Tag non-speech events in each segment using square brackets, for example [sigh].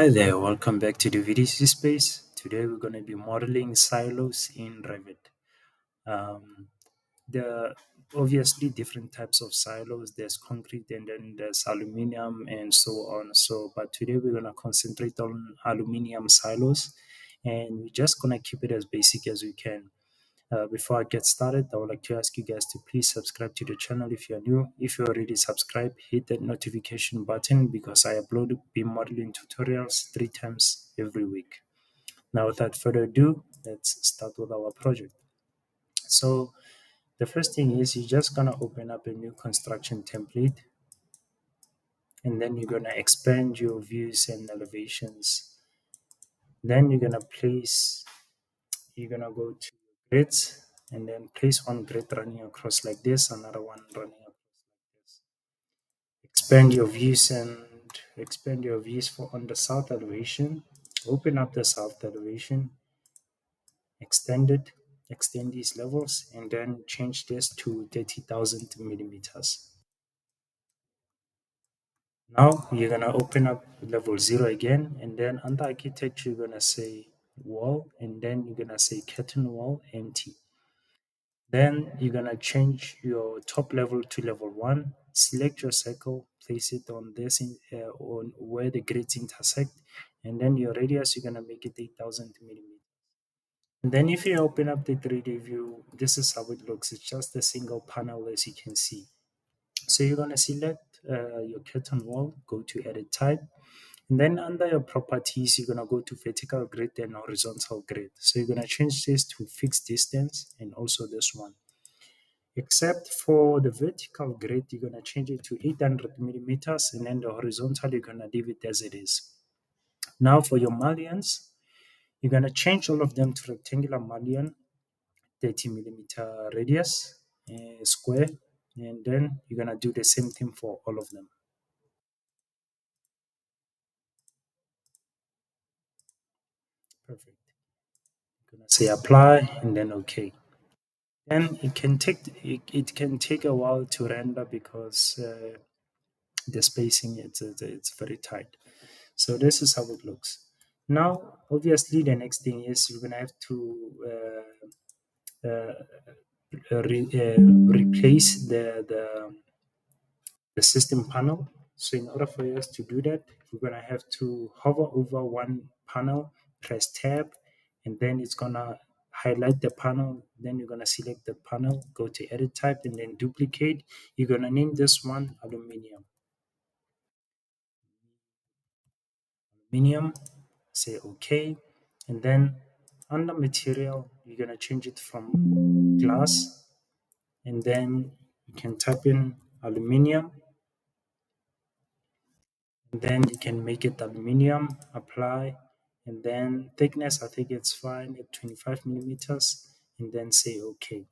Hi there, welcome back to the VDC space. Today we're going to be modeling silos in Revit. Um, there are obviously different types of silos. There's concrete and then there's aluminum and so on. So, but today we're going to concentrate on aluminum silos and we're just going to keep it as basic as we can. Uh, before I get started, I would like to ask you guys to please subscribe to the channel if you're new. If you're already subscribed, hit that notification button because I upload BIM modeling tutorials three times every week. Now, without further ado, let's start with our project. So, the first thing is you're just gonna open up a new construction template, and then you're gonna expand your views and elevations. Then you're gonna place. You're gonna go to grids and then place one grid running across like this, another one running across like this. Expand your views and expand your views for on the south elevation. Open up the south elevation, extend it, extend these levels, and then change this to 30,000 millimeters. Now you're gonna open up level zero again, and then under architecture, you're gonna say wall and then you're gonna say curtain wall empty. Then you're gonna change your top level to level one. Select your circle place it on this in, uh, on where the grids intersect and then your radius you're gonna make it 8000 millimeters. And then if you open up the 3d view this is how it looks. It's just a single panel as you can see. So you're gonna select uh, your curtain wall go to edit type and then under your properties, you're going to go to vertical grid and horizontal grid. So you're going to change this to fixed distance and also this one. Except for the vertical grid, you're going to change it to 800 millimeters and then the horizontal, you're going to leave it as it is. Now for your mullions, you're going to change all of them to rectangular mullion, 30 millimeter radius, uh, square, and then you're going to do the same thing for all of them. Perfect. I'm gonna say apply and then okay. Then it can take it, it can take a while to render because uh, the spacing it's, it's very tight. So this is how it looks. Now, obviously, the next thing is you're gonna have to uh, uh, re, uh, replace the, the the system panel. So in order for us to do that, we're gonna have to hover over one panel press tab and then it's gonna highlight the panel then you're gonna select the panel go to edit type and then duplicate. You're gonna name this one aluminium. Aluminium say okay. And then under material you're gonna change it from glass and then you can type in aluminium. And then you can make it aluminium apply and then thickness I think it's fine at 25 millimeters and then say okay.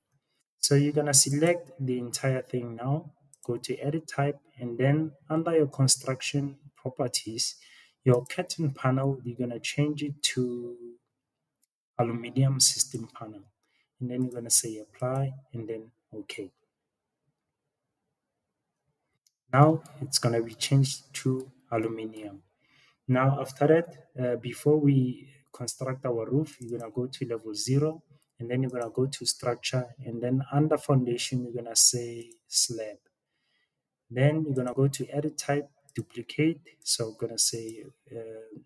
So you're gonna select the entire thing now go to edit type and then under your construction properties your curtain panel you're gonna change it to aluminium system panel and then you're gonna say apply and then okay. Now it's gonna be changed to aluminium now, after that, uh, before we construct our roof, you're gonna go to level zero, and then you're gonna go to structure, and then under foundation, you're gonna say slab. Then you're gonna go to edit type, duplicate. So I'm gonna say, uh,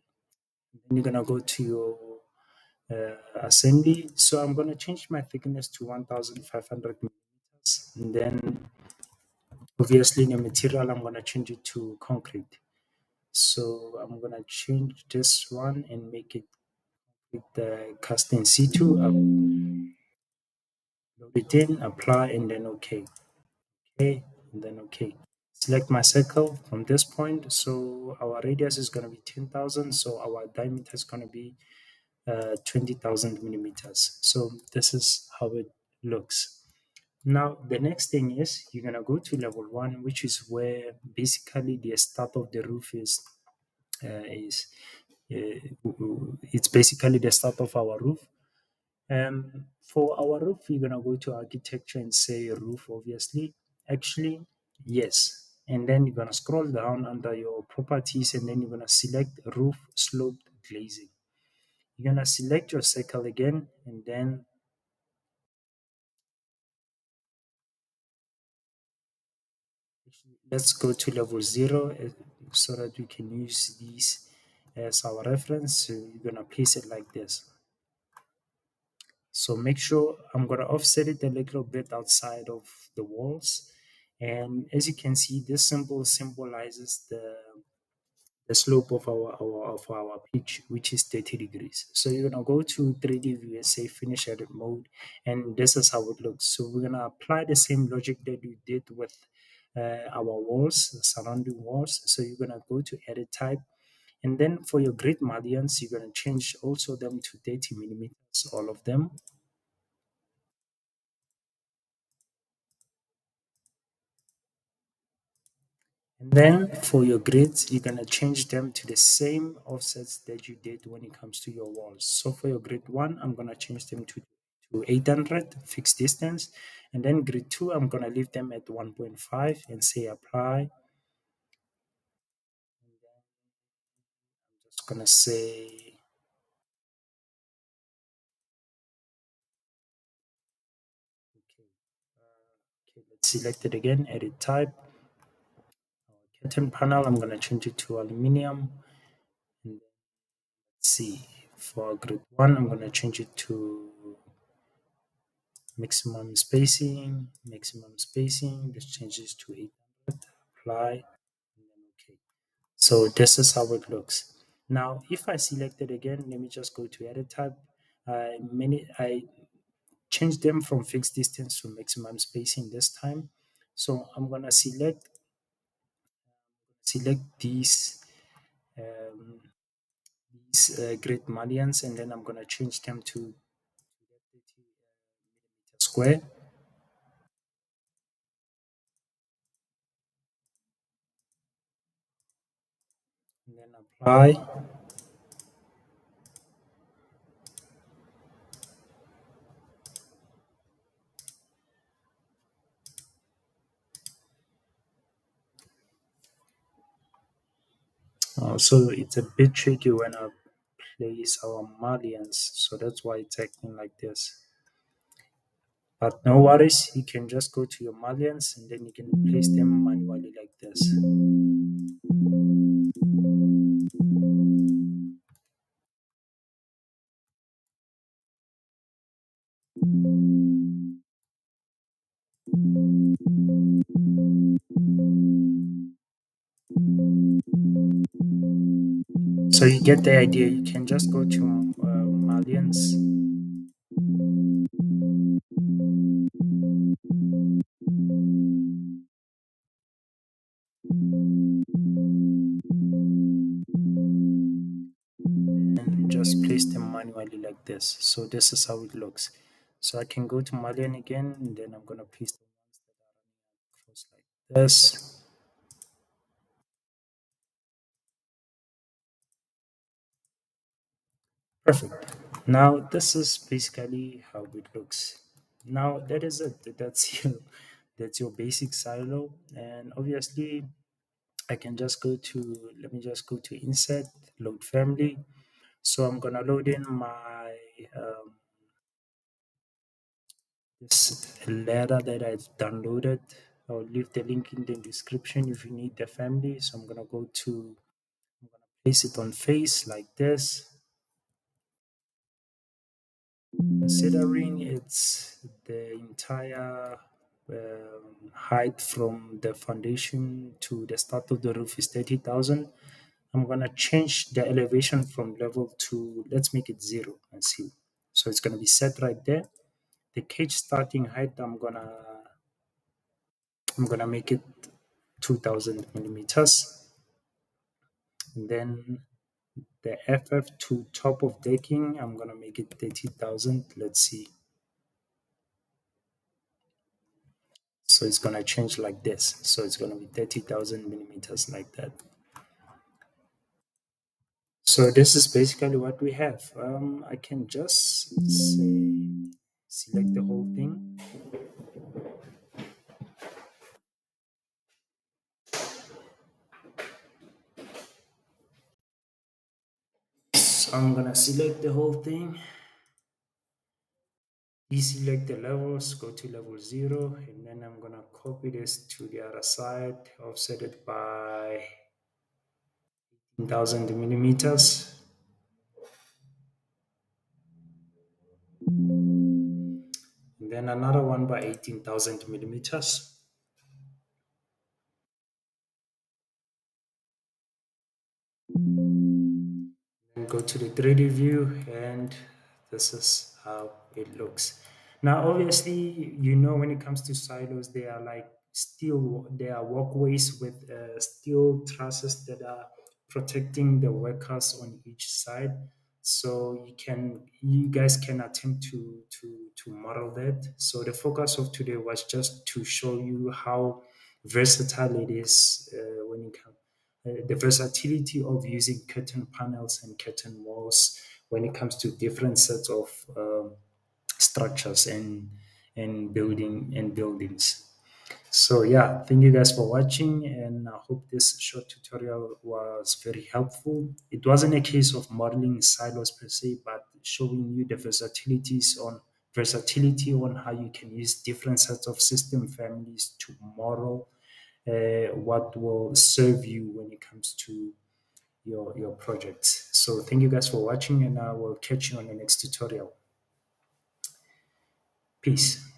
you're gonna go to your uh, assembly. So I'm gonna change my thickness to 1,500 millimeters, and then obviously in the material I'm gonna change it to concrete. So I'm gonna change this one and make it with the cast in situ. Um, load it in, apply, and then OK. Okay, and then OK. Select my circle from this point. So our radius is gonna be 10,000. So our diameter is gonna be uh, 20,000 millimeters. So this is how it looks. Now, the next thing is you're going to go to level one, which is where basically the start of the roof is. Uh, is uh, it's basically the start of our roof. Um, for our roof, we're going to go to architecture and say roof, obviously. Actually, yes, and then you're gonna scroll down under your properties and then you're gonna select roof sloped glazing. You're gonna select your circle again and then let's go to level zero uh, so that we can use these as our reference. So you're gonna place it like this. So make sure I'm gonna offset it a little bit outside of the walls. And as you can see, this symbol symbolizes the the slope of our, our of our pitch, which is 30 degrees. So you're gonna go to 3D view, and say finish edit mode, and this is how it looks. So we're gonna apply the same logic that we did with uh, our walls, surrounding walls. So you're gonna go to edit type, and then for your grid mullions, you're gonna change also them to 30 millimeters, all of them. And then for your grids, you're gonna change them to the same offsets that you did when it comes to your walls. So for your grid one, I'm gonna change them to, to 800 fixed distance. And then grid two, I'm gonna leave them at 1.5 and say apply. I'm just gonna say okay. Uh, okay, let's select it again, edit type curtain panel, I'm going to change it to aluminium. And let's see, for grid 1, I'm going to change it to maximum spacing, maximum spacing. This changes to 800, apply, and then okay. So this is how it looks. Now, if I select it again, let me just go to edit type. I, many, I change them from fixed distance to maximum spacing this time. So I'm to select select these um, these uh, grid mullions and then I'm to change them to 30 millimeter square. And then apply. Uh, so it's a bit tricky when I place our mullions, so that's why it's acting like this. But no worries, you can just go to your mullions and then you can place them manually like this. So you get the idea. You can just go to uh, mullions. This. So this is how it looks. So I can go to mullion again, and then I'm gonna place the ones that are across like this. Perfect. Now this is basically how it looks. Now that is it. [laughs] That's your that's your basic silo, and obviously I can just go to let me just go to insert load family. So I'm gonna load in my um, this letter that I've downloaded. I'll leave the link in the description if you need the family. So I'm gonna go to I'm gonna place it on face like this considering it's the entire um, height from the foundation to the start of the roof is 30,000 I'm gonna change the elevation from level to let's make it zero and see so it's gonna be set right there the cage starting height I'm gonna I'm gonna make it 2000 millimeters and then the FF to top of decking, I'm gonna make it 30,000. Let's see. So it's gonna change like this. So it's gonna be 30,000 millimeters like that. So this is basically what we have. Um, I can just say select the whole thing. So I'm gonna select the whole thing. Deselect the levels, go to level zero, and then I'm gonna copy this to the other side, offset it by 18,000 millimeters. And then another one by 18,000 millimeters. go to the 3D view and this is how it looks. Now, obviously, you know, when it comes to silos, they are like steel, they are walkways with uh, steel trusses that are protecting the workers on each side. So you can, you guys can attempt to to to model that. So the focus of today was just to show you how versatile it is uh, when it comes uh, the versatility of using curtain panels and curtain walls when it comes to different sets of um, structures and and building and buildings. So yeah, thank you guys for watching and I hope this short tutorial was very helpful. It wasn't a case of modeling silos per se, but showing you the versatilities on versatility on how you can use different sets of system families to model uh, what will serve you when it comes to your your projects. So thank you guys for watching and I will catch you on the next tutorial. Peace.